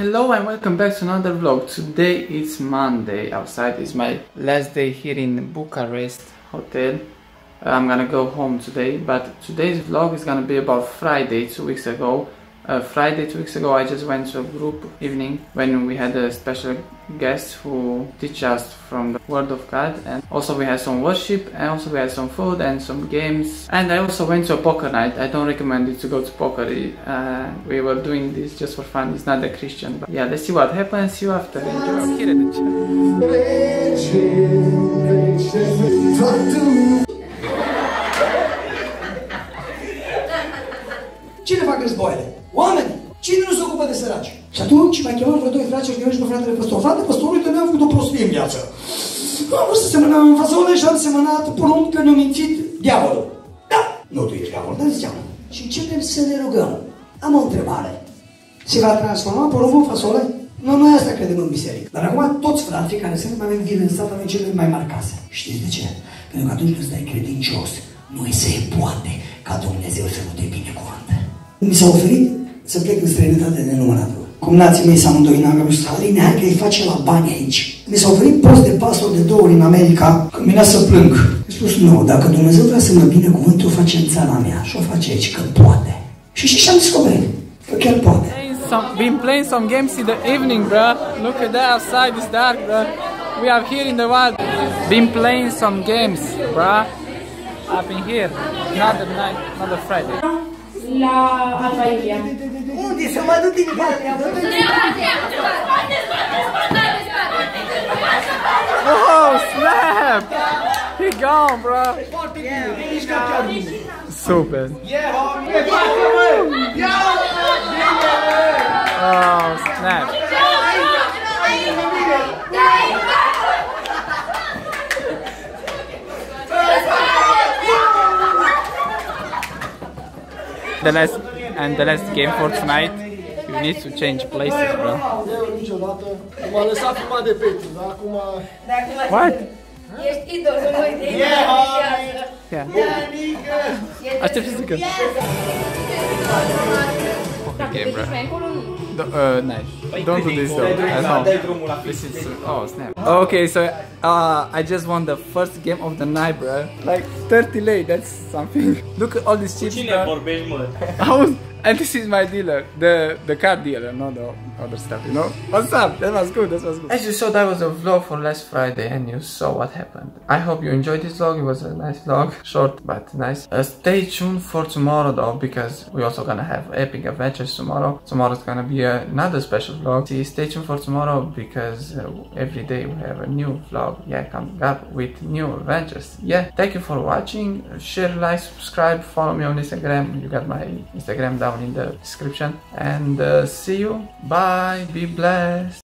Hello and welcome back to another vlog. Today is Monday. Outside is my last day here in Bucharest hotel. I'm gonna go home today, but today's vlog is gonna be about Friday, two weeks ago. Uh, Friday, two weeks ago, I just went to a group evening when we had a special guest who teach us from the Word of God, and also we had some worship, and also we had some food and some games. And I also went to a poker night. I don't recommend you to go to poker. Uh, we were doing this just for fun. It's not a Christian, but yeah. Let's see what happens. See you after. Enjoy. Here at the chat. Cine fac războaiele? Oameni! Cine nu se ocupă de săraci? Și atunci mai chemat vreo doi frați și găsești pe fratele păstor. Frate păstor, uite, noi am făcut o prostie în viață. Am vrut să semănăm în fasole și am semănat porumb că ne-a mințit diavolul. Da, nu tu ești diavol, dar ziceam. Și începem să ne rugăm. Am o întrebare. Se va transforma porumbul în fasole? Nu, noi asta credem în biserică. Dar acum toți frații care sunt mai avem vile în stat, avem cele mai mari case. Știți de ce? Pentru că atunci când stai credincios, nu se poate ca Dumnezeu să nu te binecuvânte. Mi s-a oferit să plec în străinătate de numărat. Cumnații mei s-au îndoi în și Aline, hai că îi face la bani aici. Mi s-a oferit post de pastor de două ori în America, când vine să plâng. Am spus, nu, dacă Dumnezeu vrea să mă binecuvânte, o face în țara mea și o face aici, că poate. Și și am descoperit că chiar poate. Some, been playing some games in the evening, bro. Look at that outside, it's dark, bro. We are here in the wild. Been playing some games, bro. I've been here, not the night, not the Friday. la Alba Iulia. Mă duc din Oh snap! He gone, bro. Super. Oh snap! The last and the last game for tonight. You need to change places, bro. Eu niciodată. M-a lăsat prima de Petru, dar acum... What? Ești idolul lui de Yeah. Aștept să zică. Okay, bro. Do, uh, nice. Don't do this though. At home. This is oh snap. Okay, so uh, I just won the first game of the night, bro. Like 30 late. That's something. Look at all these chips, Cine bro. vorbești, mă? And this is my dealer, the the car dealer, not the other stuff, you know. What's up? That was good. That was good. As you saw, that was a vlog for last Friday, and you saw what happened. I hope you enjoyed this vlog. It was a nice vlog, short but nice. Uh, stay tuned for tomorrow though, because we're also gonna have epic adventures tomorrow. Tomorrow's gonna be another special vlog. See, stay tuned for tomorrow because uh, every day we have a new vlog. Yeah, coming up with new adventures. Yeah, thank you for watching. Share, like, subscribe, follow me on Instagram. You got my Instagram down in the description. And uh, see you. Bye. Be blessed.